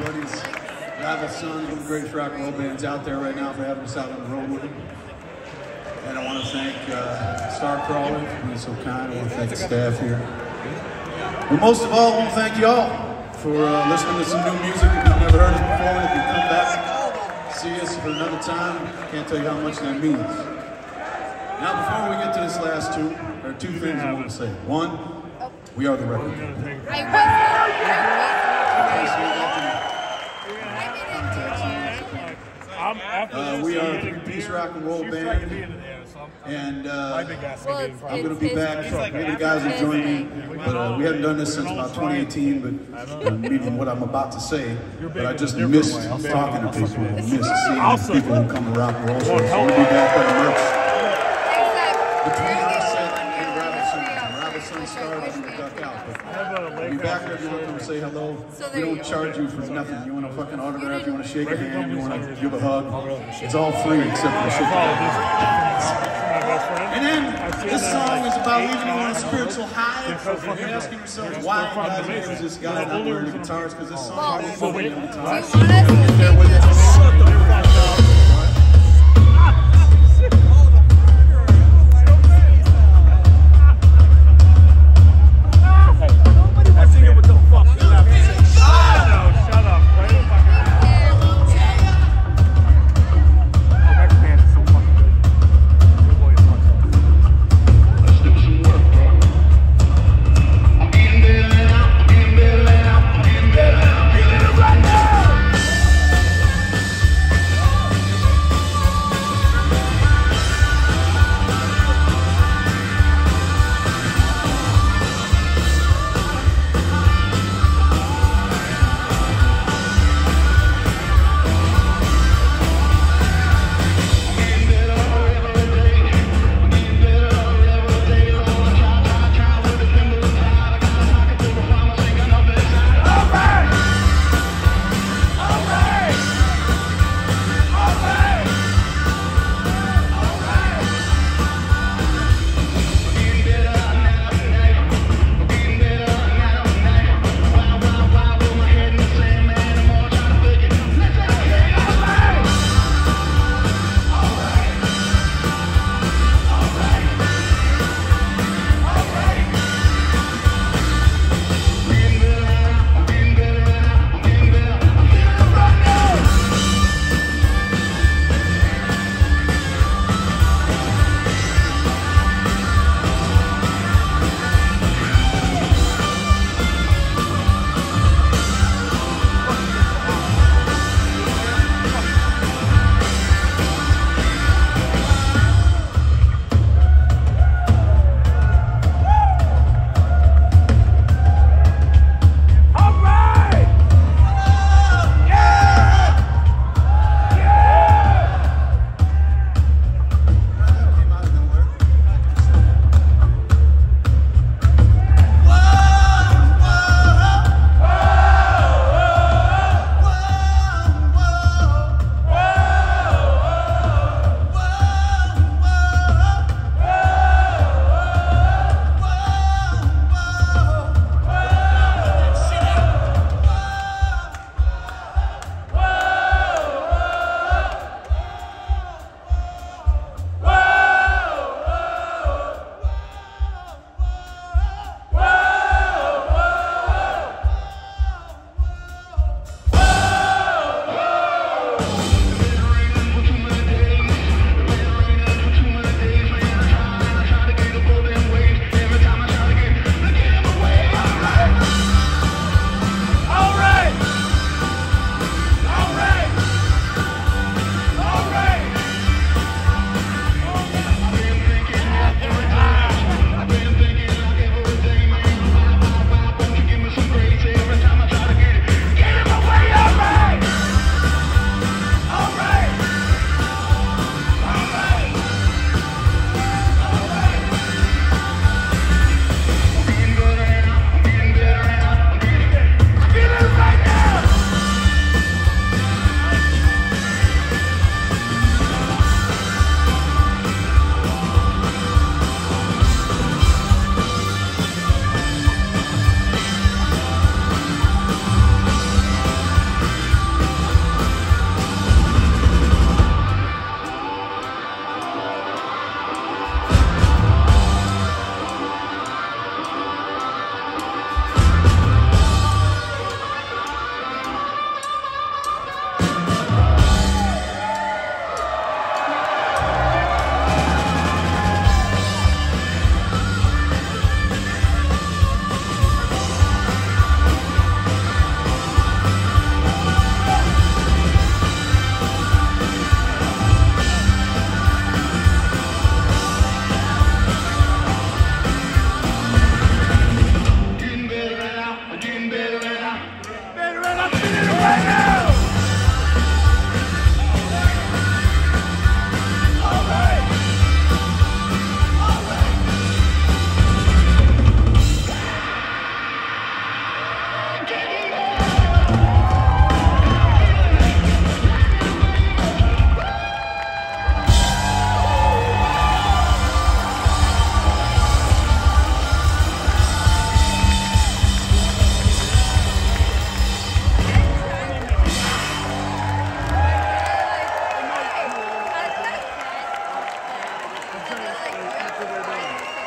buddies, Rival Sons, one of the greatest rock and roll bands out there right now for having us out on the road with them. And I want to thank uh, Starcrawler for being so kind. I want to thank the staff here. But most of all, I want to thank y'all for uh, listening to some new music if you've never heard us before. If you come back, see us for another time, can't tell you how much that means. Now, before we get to this last two, there are two things I want to say. One, we are the record. company. I'm Uh, this, we I'm are a getting rock and roll band. to be there, so I'm- And uh, Well, it's- I'm going to be back. his- Maybe the guys will join me. But uh, we haven't done this since about 2018, but uh, meaning what I'm about to say. But I just missed talking to people. I missed seeing people who come to rock and roll. So we'll be back on the merch. Between us and Robinson, Robinson started and duck out. But have a we'll be lake back house. every month and say hello. So We don't go. charge you for nothing. You want a fucking autograph, you want to shake a hand, you want to give a hug. It's all free except for the shit. This my best friend. And then this song is about leaving you on a spiritual high. If you're asking yourself why guys where is this guy not wearing the guitars, because this song is Well, about leaving the do guitars. want us to Get there with it. Shut the Right now! They're done.